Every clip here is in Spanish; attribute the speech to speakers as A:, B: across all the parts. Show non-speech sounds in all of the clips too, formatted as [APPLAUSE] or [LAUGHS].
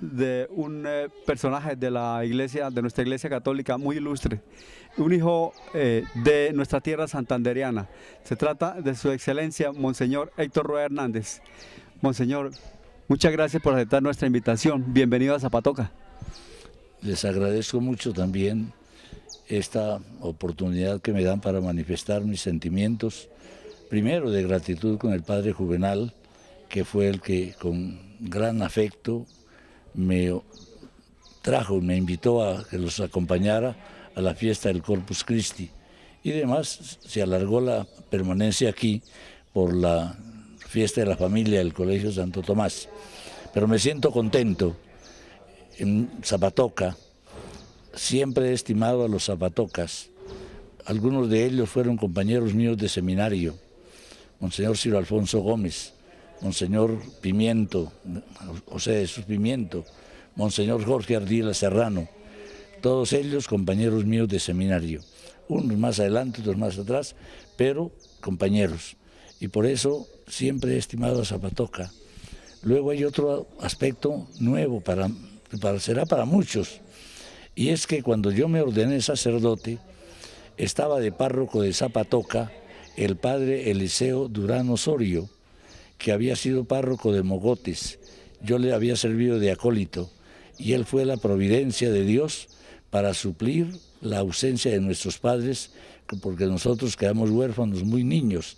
A: de un eh, personaje de la iglesia, de nuestra iglesia católica muy ilustre, un hijo eh, de nuestra tierra santanderiana. Se trata de su excelencia, Monseñor Héctor Rueda Hernández. Monseñor, muchas gracias por aceptar nuestra invitación. Bienvenido a Zapatoca.
B: Les agradezco mucho también esta oportunidad que me dan para manifestar mis sentimientos, primero de gratitud con el Padre Juvenal, que fue el que con gran afecto me trajo, me invitó a que los acompañara a la fiesta del Corpus Christi. Y además se alargó la permanencia aquí por la fiesta de la familia del Colegio Santo Tomás. Pero me siento contento. En Zapatoca, siempre he estimado a los zapatocas. Algunos de ellos fueron compañeros míos de seminario. Monseñor Ciro Alfonso Gómez, Monseñor Pimiento, José Jesús Pimiento, Monseñor Jorge Ardila Serrano, todos ellos compañeros míos de seminario, unos más adelante, otros más atrás, pero compañeros. Y por eso siempre he estimado a Zapatoca. Luego hay otro aspecto nuevo, para, para, será para muchos, y es que cuando yo me ordené sacerdote, estaba de párroco de Zapatoca el padre Eliseo Durán Osorio, que había sido párroco de Mogotes. Yo le había servido de acólito y él fue la providencia de Dios para suplir la ausencia de nuestros padres, porque nosotros quedamos huérfanos muy niños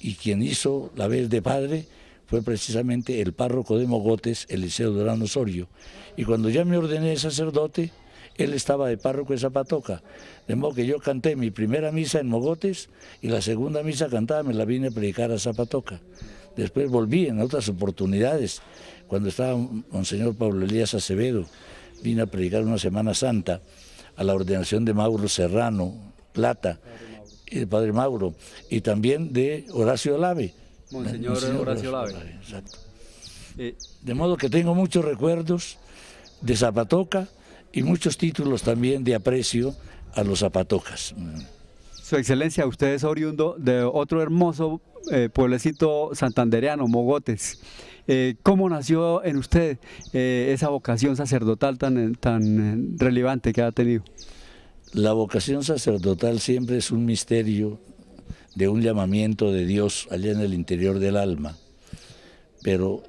B: y quien hizo la vez de padre fue precisamente el párroco de Mogotes, Eliseo Durán Osorio. Y cuando ya me ordené sacerdote, él estaba de párroco de Zapatoca. De modo que yo canté mi primera misa en Mogotes y la segunda misa cantada me la vine a predicar a Zapatoca. Después volví en otras oportunidades, cuando estaba Monseñor Pablo Elías Acevedo, vine a predicar una Semana Santa a la ordenación de Mauro Serrano, Plata, el Padre Mauro, y también de Horacio Lave.
A: Monseñor, Horacio Lave.
B: Exacto. Eh, de modo que tengo muchos recuerdos de Zapatoca y muchos títulos también de aprecio a los zapatocas.
A: Su Excelencia, usted es oriundo de otro hermoso eh, pueblecito santandereano, Mogotes. Eh, ¿Cómo nació en usted eh, esa vocación sacerdotal tan, tan relevante que ha tenido?
B: La vocación sacerdotal siempre es un misterio de un llamamiento de Dios allá en el interior del alma, pero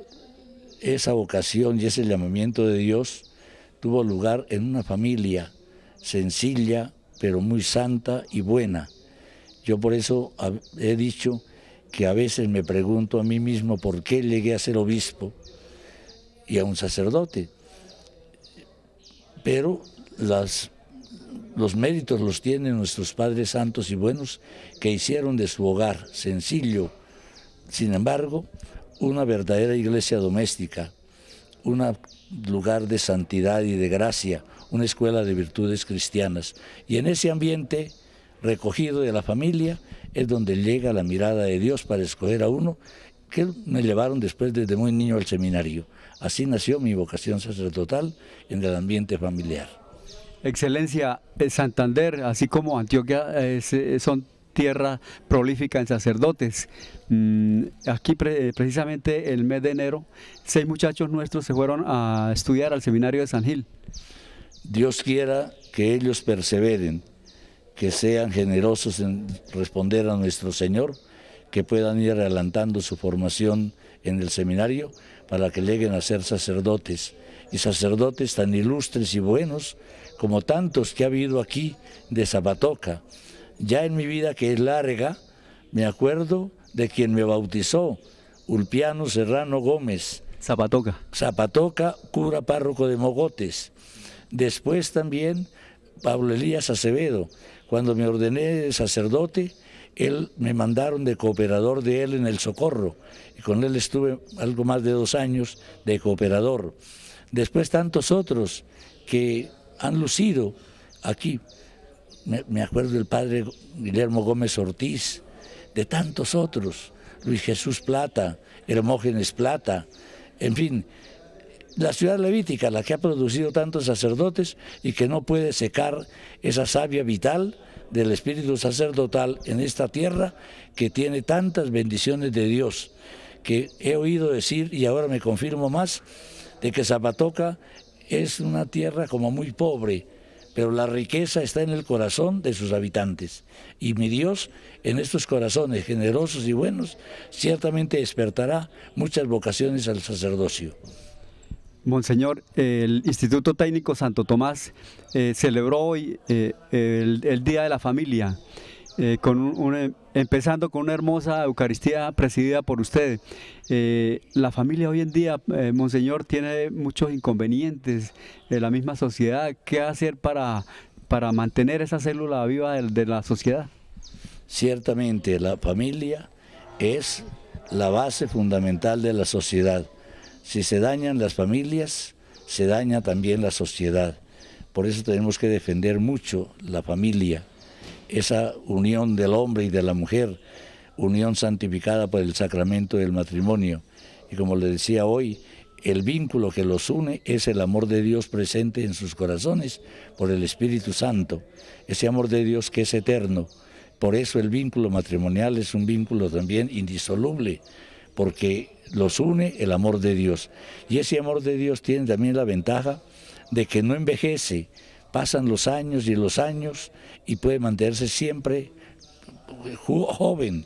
B: esa vocación y ese llamamiento de Dios tuvo lugar en una familia sencilla, pero muy santa y buena. Yo por eso he dicho que a veces me pregunto a mí mismo por qué llegué a ser obispo y a un sacerdote. Pero las, los méritos los tienen nuestros padres santos y buenos que hicieron de su hogar sencillo, sin embargo, una verdadera iglesia doméstica, un lugar de santidad y de gracia, una escuela de virtudes cristianas. Y en ese ambiente recogido de la familia, es donde llega la mirada de Dios para escoger a uno, que me llevaron después desde muy niño al seminario. Así nació mi vocación sacerdotal en el ambiente familiar.
A: Excelencia, eh, Santander, así como Antioquia, eh, son tierra prolífica en sacerdotes. Mm, aquí precisamente el mes de enero, seis muchachos nuestros se fueron a estudiar al seminario de San Gil.
B: Dios quiera que ellos perseveren que sean generosos en responder a nuestro Señor, que puedan ir adelantando su formación en el seminario para que lleguen a ser sacerdotes, y sacerdotes tan ilustres y buenos como tantos que ha habido aquí de Zapatoca. Ya en mi vida que es larga, me acuerdo de quien me bautizó, Ulpiano Serrano Gómez.
A: Zapatoca.
B: Zapatoca, cura párroco de Mogotes. Después también Pablo Elías Acevedo, cuando me ordené sacerdote, él me mandaron de cooperador de él en el Socorro y con él estuve algo más de dos años de cooperador. Después tantos otros que han lucido aquí. Me, acuerdo del padre Guillermo Gómez Ortiz, de tantos otros, Luis Jesús Plata, Hermógenes Plata, en fin, la ciudad levítica, la que ha producido tantos sacerdotes y que no puede secar esa savia vital del espíritu sacerdotal en esta tierra que tiene tantas bendiciones de Dios, que he oído decir y ahora me confirmo más, de que Zapatoca es una tierra como muy pobre, pero la riqueza está en el corazón de sus habitantes. Y mi Dios, en estos corazones generosos y buenos, ciertamente despertará muchas vocaciones al sacerdocio.
A: Monseñor, el Instituto Técnico Santo Tomás eh, celebró hoy eh, el, Día de la Familia, eh, con empezando con una hermosa Eucaristía presidida por usted. la familia hoy en día, Monseñor, tiene muchos inconvenientes en la misma sociedad. ¿Qué hacer para, para mantener esa célula viva de la sociedad?
B: Ciertamente, la familia es la base fundamental de la sociedad si se dañan las familias, se daña también la sociedad. Por eso tenemos que defender mucho la familia, esa unión del hombre y de la mujer, unión santificada por el sacramento del matrimonio. Y como le decía hoy, el vínculo que los une es el amor de Dios presente en sus corazones por el Espíritu Santo, ese amor de Dios que es eterno. Por eso el vínculo matrimonial es un vínculo también indisoluble, porque los une el amor de Dios. Y ese amor de Dios tiene también la ventaja de que no envejece, pasan los años y los años y puede mantenerse siempre joven,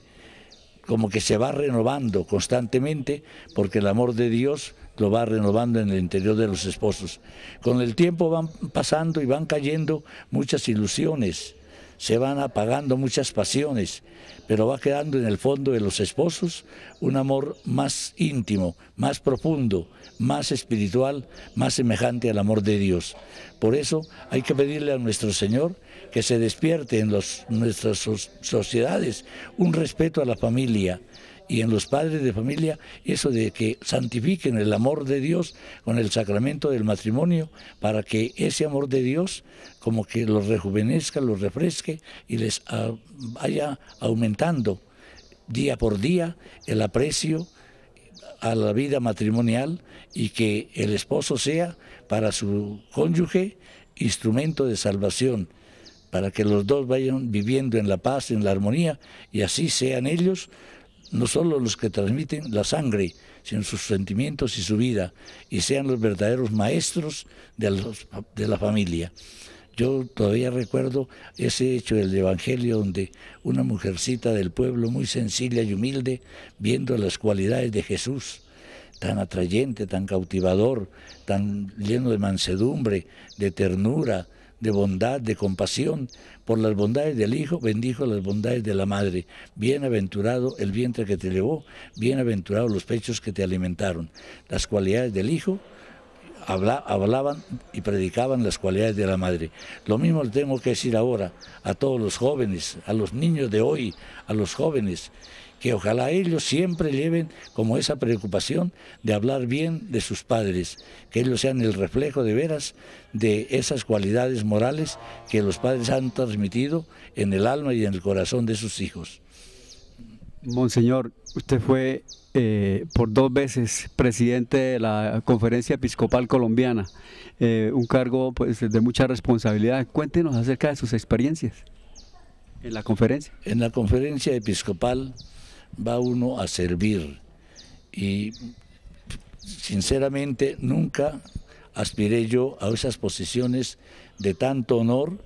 B: como que se va renovando constantemente, porque el amor de Dios lo va renovando en el interior de los esposos. Con el tiempo van pasando y van cayendo muchas ilusiones, se van apagando muchas pasiones, pero va quedando en el fondo de los esposos un amor más íntimo, más profundo, más espiritual, más semejante al amor de Dios. Por eso hay que pedirle a nuestro Señor que se despierte en nuestras sociedades un respeto a la familia, y en los padres de familia eso de que santifiquen el amor de Dios con el sacramento del matrimonio para que ese amor de Dios como que los rejuvenezca, los refresque y les ah, vaya aumentando día por día el aprecio a la vida matrimonial y que el esposo sea para su cónyuge instrumento de salvación, para que los dos vayan viviendo en la paz, en la armonía, y así sean ellos no solo los que transmiten la sangre, sino sus sentimientos y su vida, y sean los verdaderos maestros de, de la familia. Yo todavía recuerdo ese hecho del Evangelio donde una mujercita del pueblo muy sencilla y humilde, viendo las cualidades de Jesús, tan atrayente, tan cautivador, tan lleno de mansedumbre, de ternura, de bondad, de compasión, por las bondades del Hijo, bendijo las bondades de la Madre. Bienaventurado el vientre que te llevó, bienaventurados los pechos que te alimentaron. Las cualidades del Hijo hablaban y predicaban las cualidades de la Madre. Lo mismo le tengo que decir ahora a todos los jóvenes, a los niños de hoy, a los jóvenes que ojalá ellos siempre lleven como esa preocupación de hablar bien de sus padres, que ellos sean el reflejo de veras de esas cualidades morales que los padres han transmitido en el alma y en el corazón de sus hijos.
A: Monseñor, usted fue eh, por dos veces presidente de la Conferencia Episcopal Colombiana, eh, un cargo pues, de mucha responsabilidad. Cuéntenos acerca de sus experiencias en la conferencia.
B: En la conferencia episcopal va uno a servir. Y sinceramente nunca aspiré yo a esas posiciones de tanto honor,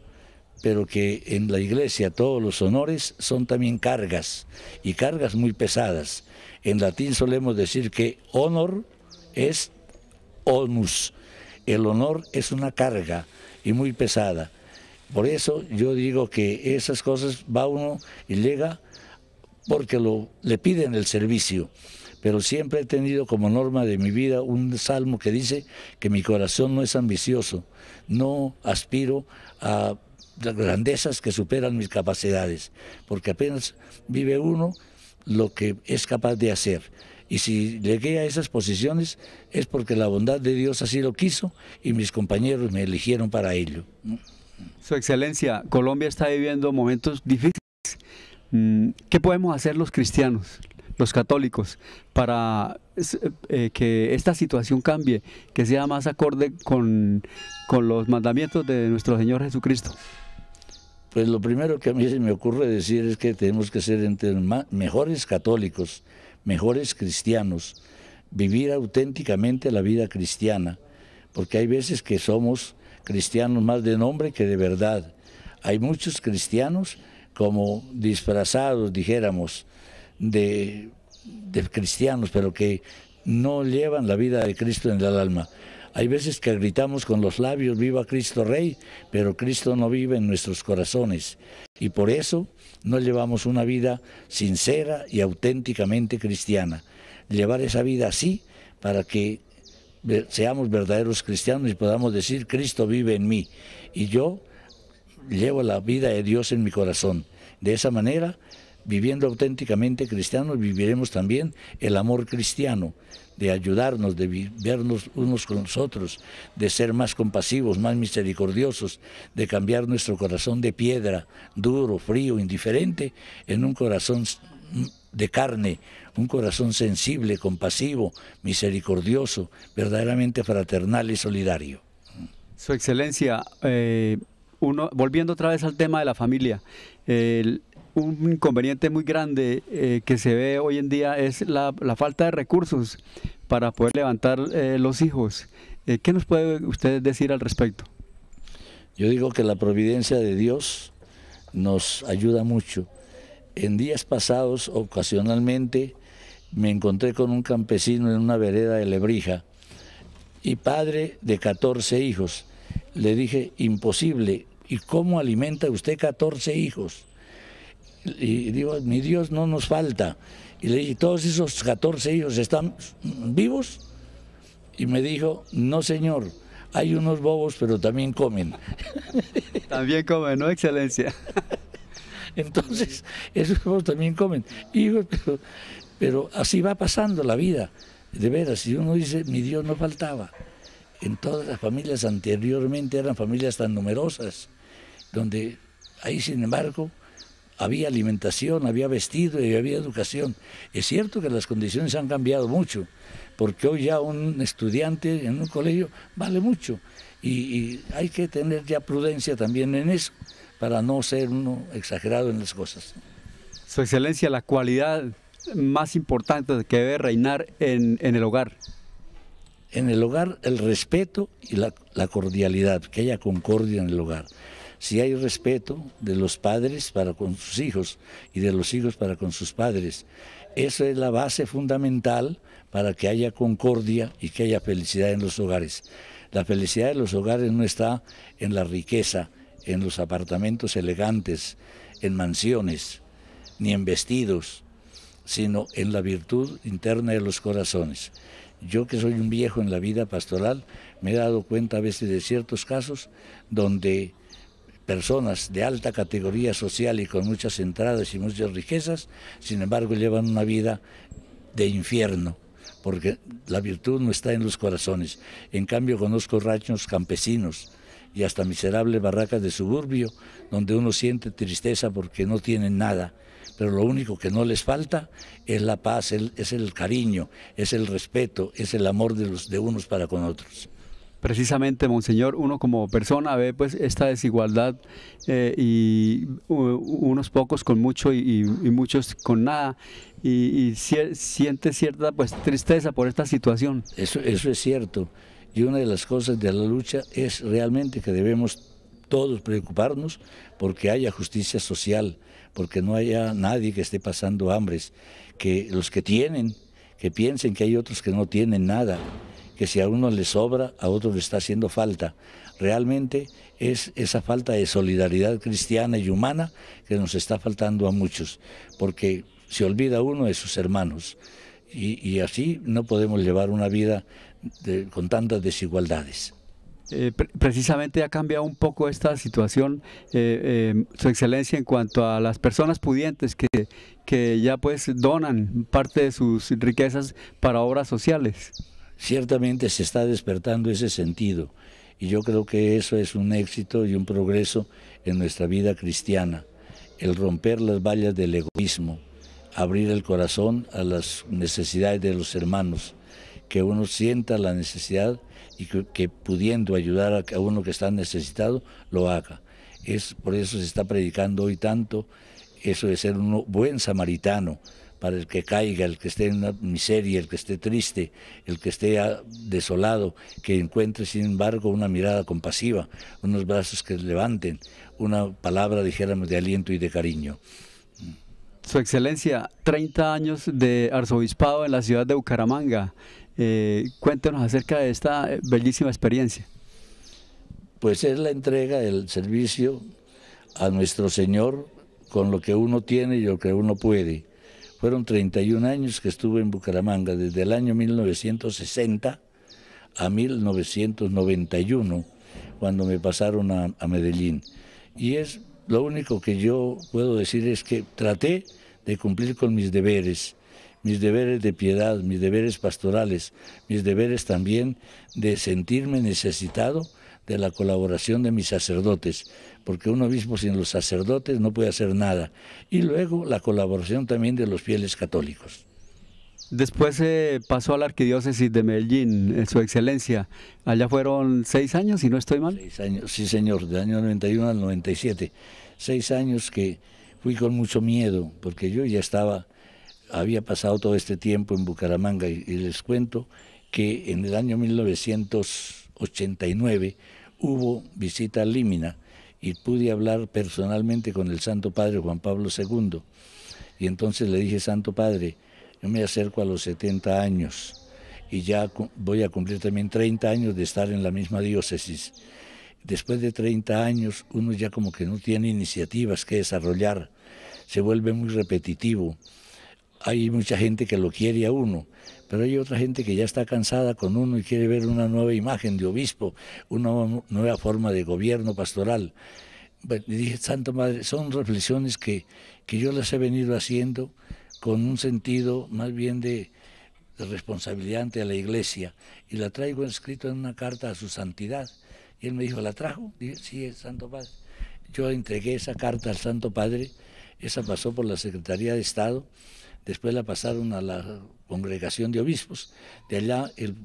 B: pero que en la iglesia todos los honores son también cargas, y cargas muy pesadas. En latín solemos decir que honor es onus, el honor es una carga y muy pesada. Por eso yo digo que esas cosas va uno y llega porque lo, le piden el servicio. Pero siempre he tenido como norma de mi vida un salmo que dice que mi corazón no es ambicioso, no aspiro a grandezas que superan mis capacidades, porque apenas vive uno lo que es capaz de hacer. Y si llegué a esas posiciones es porque la bondad de Dios así lo quiso y mis compañeros me eligieron para ello.
A: Su Excelencia, Colombia está viviendo momentos difíciles ¿Qué podemos hacer los cristianos, los católicos, para eh, que esta situación cambie, que sea más acorde con, los mandamientos de nuestro Señor Jesucristo?
B: Pues lo primero que a mí se me ocurre decir es que tenemos que ser entre mejores católicos, mejores cristianos, vivir auténticamente la vida cristiana, porque hay veces que somos cristianos más de nombre que de verdad. Hay muchos cristianos como disfrazados, dijéramos, de, cristianos, pero que no llevan la vida de Cristo en el alma. Hay veces que gritamos con los labios, viva Cristo Rey, pero Cristo no vive en nuestros corazones. Y por eso no llevamos una vida sincera y auténticamente cristiana. Llevar esa vida así para que seamos verdaderos cristianos y podamos decir, Cristo vive en mí. Y yo llevo la vida de Dios en mi corazón. De esa manera viviendo auténticamente cristianos, viviremos también el amor cristiano, de ayudarnos, de vernos unos con los otros, de ser más compasivos, más misericordiosos, de cambiar nuestro corazón de piedra, duro, frío, indiferente, en un corazón de carne, un corazón sensible, compasivo, misericordioso, verdaderamente fraternal y solidario.
A: Su Excelencia, eh, volviendo otra vez al tema de la familia, un inconveniente muy grande eh, que se ve hoy en día es la, falta de recursos para poder levantar eh, los hijos. Eh, ¿Qué nos puede usted decir al respecto?
B: Yo digo que la providencia de Dios nos ayuda mucho. En días pasados, ocasionalmente, me encontré con un campesino en una vereda de Lebrija y padre de 14 hijos. Le dije, imposible, ¿y cómo alimenta usted 14 hijos? Y digo, mi Dios no nos falta. Y le dije, ¿todos esos 14 hijos están vivos? Y me dijo, no señor, hay unos bobos, pero también comen. [LAUGHS]
A: También comen, ¿no, excelencia? [LAUGHS]
B: Entonces, esos bobos también comen. Hijos, pero, pero así va pasando la vida. De veras, si uno dice, mi Dios no faltaba. En todas las familias anteriormente eran familias tan numerosas, donde ahí, sin embargo, había alimentación, había vestido y había educación. Es cierto que las condiciones han cambiado mucho, porque hoy ya un estudiante en un colegio vale mucho y, hay que tener ya prudencia también en eso para no ser uno exagerado en las cosas.
A: Su excelencia, la cualidad más importante que debe reinar en, el hogar.
B: En el hogar el respeto y la cordialidad, que haya concordia en el hogar si hay respeto de los padres para con sus hijos y de los hijos para con sus padres. Esa es la base fundamental para que haya concordia y que haya felicidad en los hogares. La felicidad de los hogares no está en la riqueza, en los apartamentos elegantes, en mansiones, ni en vestidos, sino en la virtud interna de los corazones. Yo que soy un viejo en la vida pastoral, me he dado cuenta a veces de ciertos casos donde personas de alta categoría social y con muchas entradas y muchas riquezas, sin embargo llevan una vida de infierno, porque la virtud no está en los corazones. En cambio conozco ranchos campesinos y hasta miserables barracas de suburbio, donde uno siente tristeza porque no tienen nada, pero lo único que no les falta es la paz, es el cariño, es el respeto, es el amor de, los, de unos para con otros
A: precisamente, Monseñor, uno como persona ve pues esta desigualdad eh, y unos pocos con mucho y, muchos con nada y, siente cierta pues tristeza por esta situación.
B: Eso, eso es cierto y una de las cosas de la lucha es realmente que debemos todos preocuparnos porque haya justicia social, porque no haya nadie que esté pasando hambres, que los que tienen, que piensen que hay otros que no tienen nada que si a uno le sobra, a otro le está haciendo falta. Realmente es esa falta de solidaridad cristiana y humana que nos está faltando a muchos, porque se olvida uno de sus hermanos. Y, así no podemos llevar una vida con tantas desigualdades.
A: Eh, precisamente ha cambiado un poco esta situación, eh, eh, Su Excelencia, en cuanto a las personas pudientes que, que ya pues donan parte de sus riquezas para obras sociales.
B: Ciertamente se está despertando ese sentido y yo creo que eso es un éxito y un progreso en nuestra vida cristiana, el romper las vallas del egoísmo, abrir el corazón a las necesidades de los hermanos, que uno sienta la necesidad y que, pudiendo ayudar a uno que está necesitado, lo haga. Es, por eso se está predicando hoy tanto eso de ser un buen samaritano, para el que caiga, el que esté en una miseria, el que esté triste, el que esté desolado, que encuentre sin embargo una mirada compasiva, unos brazos que levanten, una palabra, dijéramos, de aliento y de cariño.
A: Su Excelencia, 30 años de arzobispado en la ciudad de Bucaramanga. Eh, cuéntenos acerca de esta bellísima experiencia.
B: Pues es la entrega del servicio a nuestro Señor con lo que uno tiene y lo que uno puede. Fueron 31 años que estuve en Bucaramanga, desde el año 1960 a 1991, cuando me pasaron a, a Medellín. Y es lo único que yo puedo decir es que traté de cumplir con mis deberes, mis deberes de piedad, mis deberes pastorales, mis deberes también de sentirme necesitado de la colaboración de mis sacerdotes, porque un obispo sin los sacerdotes no puede hacer nada. Y luego la colaboración también de los fieles católicos.
A: Después se pasó a la arquidiócesis de Medellín, en su excelencia. Allá fueron seis años, si no estoy mal.
B: Seis años, sí señor, del año 91 al 97. Seis años que fui con mucho miedo, porque yo ya estaba, había pasado todo este tiempo en Bucaramanga y, les cuento que en el año 1989 hubo visita a Límina y pude hablar personalmente con el Santo Padre Juan Pablo II. Y entonces le dije, Santo Padre, yo me acerco a los 70 años y ya voy a cumplir también 30 años de estar en la misma diócesis. Después de 30 años uno ya como que no tiene iniciativas que desarrollar, se vuelve muy repetitivo. Hay mucha gente que lo quiere a uno, pero hay otra gente que ya está cansada con uno y quiere ver una nueva imagen de obispo, una nueva forma de gobierno pastoral. Bueno, dije, Santa Madre, son reflexiones que, que yo las he venido haciendo con un sentido más bien de, responsabilidad ante la iglesia y la traigo escrito en una carta a su santidad. Y él me dijo, ¿la trajo? Dije, sí, es Santo Padre. Yo entregué esa carta al Santo Padre, esa pasó por la Secretaría de Estado después la pasaron a la congregación de obispos. De allá el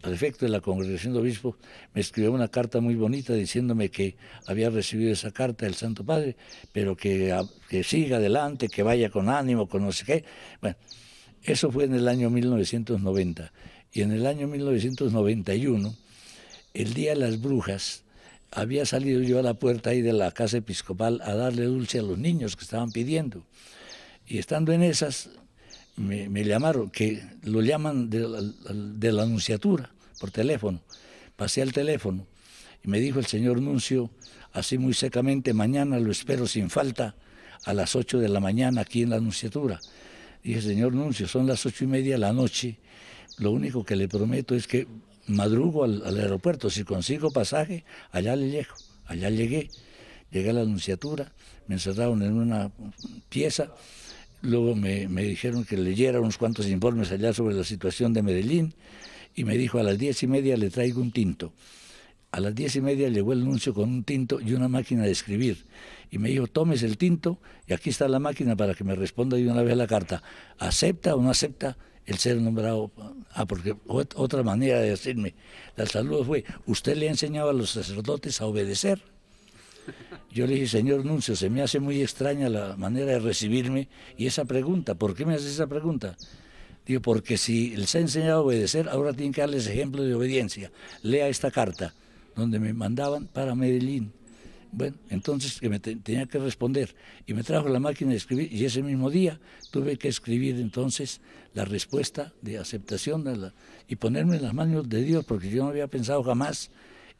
B: prefecto de la congregación de obispos me escribió una carta muy bonita diciéndome que había recibido esa carta del Santo Padre, pero que, que siga adelante, que vaya con ánimo, con no sé qué. Bueno, eso fue en el año 1990. Y en el año 1991, el Día de las Brujas, había salido yo a la puerta ahí de la casa episcopal a darle dulce a los niños que estaban pidiendo. Y estando en esas, me, llamaron, que lo llaman de la, de anunciatura por teléfono. Pasé al teléfono y me dijo el señor Nuncio, así muy secamente, mañana lo espero sin falta a las 8 de la mañana aquí en la anunciatura. Dije, señor Nuncio, son las ocho y media de la noche, lo único que le prometo es que madrugo al, al aeropuerto, si consigo pasaje, allá le llego, allá llegué, llegué a la anunciatura, me encerraron en una pieza, Luego me, dijeron que leyera unos cuantos informes allá sobre la situación de Medellín y me dijo a las diez y media le traigo un tinto. A las diez y media llegó el anuncio con un tinto y una máquina de escribir. Y me dijo, tomes el tinto y aquí está la máquina para que me responda de una vez la carta. ¿Acepta o no acepta el ser nombrado? Ah, porque otra manera de decirme, la saludo fue, usted le ha enseñado a los sacerdotes a obedecer. Yo le dije, señor Nuncio, se me hace muy extraña la manera de recibirme y esa pregunta, ¿por qué me hace esa pregunta? Digo, porque si les ha enseñado a obedecer, ahora tienen que darles ejemplo de obediencia. Lea esta carta, donde me mandaban para Medellín. Bueno, entonces que me tenía que responder y me trajo la máquina de escribir y ese mismo día tuve que escribir entonces la respuesta de aceptación y ponerme en las manos de Dios porque yo no había pensado jamás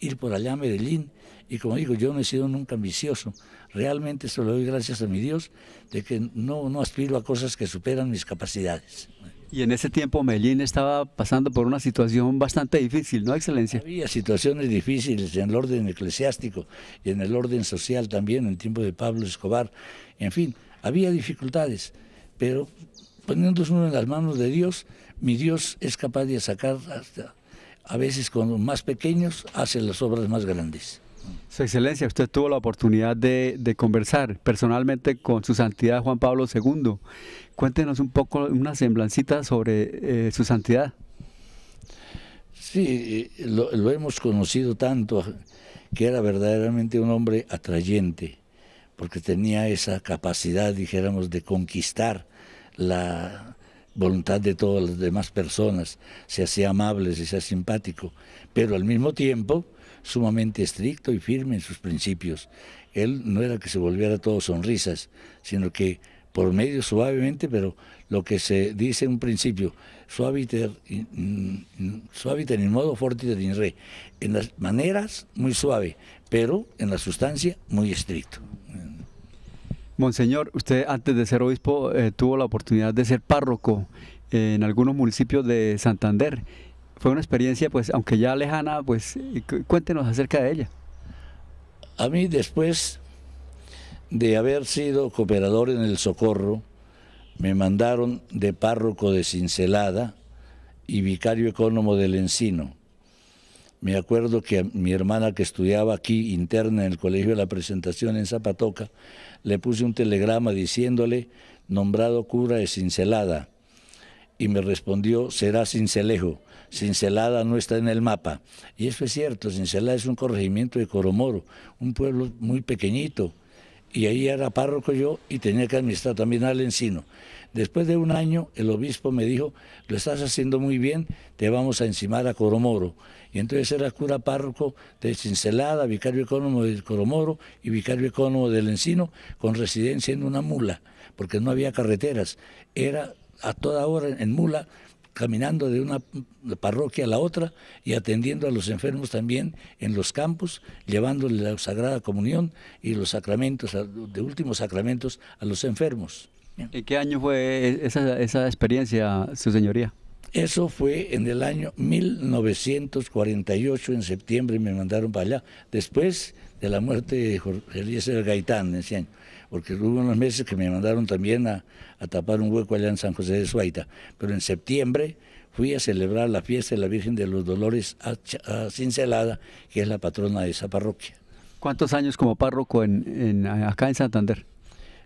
B: ir por allá a Medellín. Y como digo, yo no he sido nunca ambicioso. Realmente se lo doy gracias a mi Dios de que no, no aspiro a cosas que superan mis capacidades.
A: Y en ese tiempo Medellín estaba pasando por una situación bastante difícil, ¿no, Excelencia?
B: Había situaciones difíciles en el orden eclesiástico y en el orden social también, en el tiempo de Pablo Escobar. En fin, había dificultades, pero poniéndose uno en las manos de Dios, mi Dios es capaz de sacar hasta a veces con más pequeños hace las obras más grandes.
A: Su Excelencia, usted tuvo la oportunidad de, conversar personalmente con su Santidad Juan Pablo II. Cuéntenos un poco, una semblancita sobre eh, su Santidad.
B: Sí, eh, lo, lo, hemos conocido tanto, que era verdaderamente un hombre atrayente, porque tenía esa capacidad, dijéramos, de conquistar la voluntad de todas las demás personas, se hacía amable, se hacía simpático, pero al mismo tiempo sumamente estricto y firme en sus principios. Él no era que se volviera todo sonrisas, sino que por medio suavemente, pero lo que se dice en un principio, suaviter, suaviter in modo fortiter in re, en las maneras muy suave, pero en la sustancia muy estricto.
A: Monseñor, usted antes de ser obispo eh, tuvo la oportunidad de ser párroco en algunos municipios de Santander. Fue una experiencia, pues, aunque ya lejana, pues cuéntenos acerca de ella.
B: A mí después de haber sido cooperador en el Socorro, me mandaron de párroco de Cincelada y vicario ecónomo del Encino. Me acuerdo que mi hermana que estudiaba aquí interna en el Colegio de la Presentación en Zapatoca, le puse un telegrama diciéndole nombrado cura de Cincelada y me respondió será Cincelejo. Cincelada no está en el mapa. Y eso es cierto, Cincelada es un corregimiento de Coromoro, un pueblo muy pequeñito, y ahí era párroco yo y tenía que administrar también al encino. Después de un año, el obispo me dijo, lo estás haciendo muy bien, te vamos a encimar a Coromoro. Y entonces era cura párroco de Cincelada, vicario ecónomo de Coromoro y vicario ecónomo del Encino, con residencia en una mula, porque no había carreteras. Era a toda hora en mula, caminando de una parroquia a la otra y atendiendo a los enfermos también en los campos, llevándole la Sagrada Comunión y los sacramentos, de últimos sacramentos a los enfermos.
A: ¿En qué año fue esa, esa experiencia, su señoría?
B: Eso fue en el año 1948, en septiembre me mandaron para allá, después de la muerte de Jorge Eliezer Gaitán ese año porque hubo unos meses que me mandaron también a, tapar un hueco allá en San José de Suaita, pero en septiembre fui a celebrar la fiesta de la Virgen de los Dolores a, Cincelada, que es la patrona de esa parroquia.
A: ¿Cuántos años como párroco en, acá en Santander?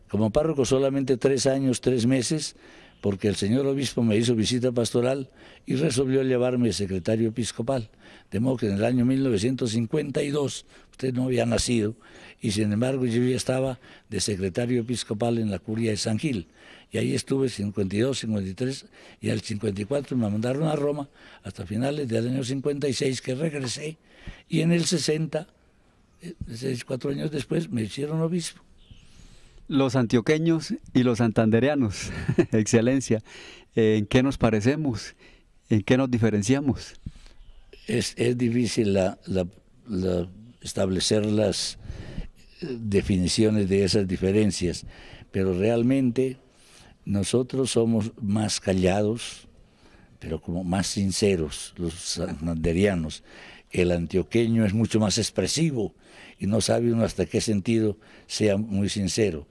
B: Como párroco solamente tres años, tres meses, porque el señor obispo me hizo visita pastoral y resolvió llevarme secretario episcopal. De modo que en el año 1952 usted no había nacido y sin embargo yo ya estaba de secretario episcopal en la curia de San Gil. Y ahí estuve 52, 53 y al 54 me mandaron a Roma hasta finales del año 56 que regresé y en el 60, eh, cuatro años después, me hicieron obispo.
A: Los antioqueños y los santandereanos, [LAUGHS] excelencia, ¿en qué nos parecemos? ¿En qué nos diferenciamos?
B: Es, es difícil la, la, establecer las definiciones de esas diferencias, pero realmente nosotros somos más callados, pero como más sinceros, los santanderianos. El antioqueño es mucho más expresivo y no sabe uno hasta qué sentido sea muy sincero.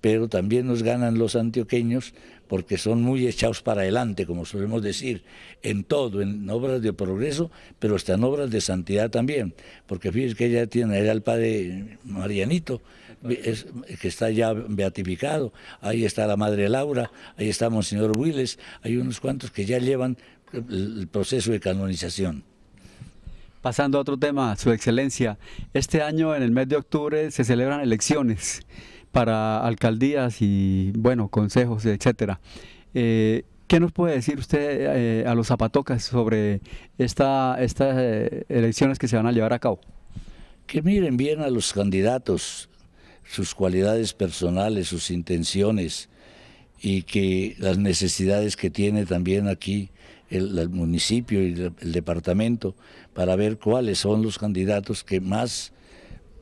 B: Pero también nos ganan los antioqueños porque son muy echados para adelante, como solemos decir, en todo, en obras de progreso, pero hasta en obras de santidad también, porque fíjese que ella tiene allá el padre Marianito, que está ya beatificado, ahí está la madre Laura, ahí está Monseñor Willes, hay unos cuantos que ya llevan el proceso de canonización.
A: Pasando a otro tema, Su Excelencia, este año en el mes de octubre se celebran elecciones para alcaldías y, bueno, consejos, etcétera. Eh, ¿Qué nos puede decir usted eh, a los zapatocas sobre esta, estas eh, elecciones que se van a llevar a cabo?
B: Que miren bien a los candidatos, sus cualidades personales, sus intenciones y que las necesidades que tiene también aquí el, municipio y el departamento para ver cuáles son los candidatos que más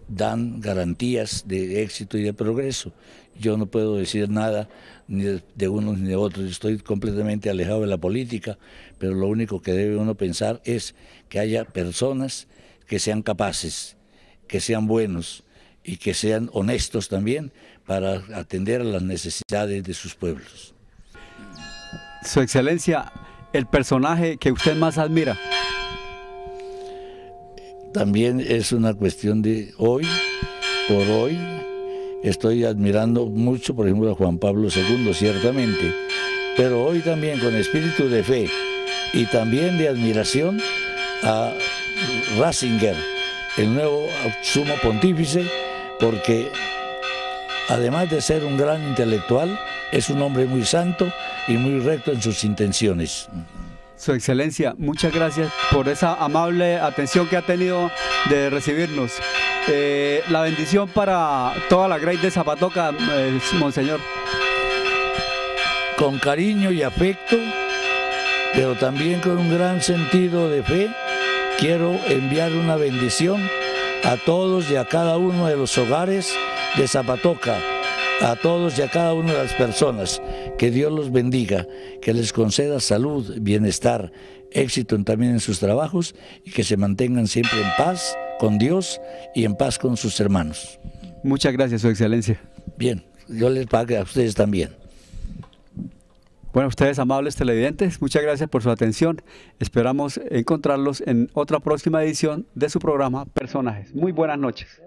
B: dan garantías de éxito y de progreso. Yo no puedo decir nada ni de, unos ni de otros, estoy completamente alejado de la política, pero lo único que debe uno pensar es que haya personas que sean capaces, que sean buenos y que sean honestos también para atender a las necesidades de sus pueblos.
A: Su Excelencia, el personaje que usted más admira
B: también es una cuestión de hoy, por hoy, estoy admirando mucho, por ejemplo, a Juan Pablo II, ciertamente, pero hoy también con espíritu de fe y también de admiración a Ratzinger, el nuevo sumo pontífice, porque además de ser un gran intelectual, es un hombre muy santo y muy recto en sus intenciones.
A: Su Excelencia, muchas gracias por esa amable atención que ha tenido de recibirnos. Eh, la bendición para toda la Grey de Zapatoca, eh, Monseñor.
B: Con cariño y afecto, pero también con un gran sentido de fe, quiero enviar una bendición a todos y a cada uno de los hogares de Zapatoca, a todos y a cada una de las personas. Que Dios los bendiga, que les conceda salud, bienestar, éxito también en sus trabajos y que se mantengan siempre en paz con Dios y en paz con sus hermanos.
A: Muchas gracias, Su Excelencia.
B: Bien, yo les pague a ustedes también.
A: Bueno, ustedes amables televidentes, muchas gracias por su atención. Esperamos encontrarlos en otra próxima edición de su programa Personajes. Muy buenas noches.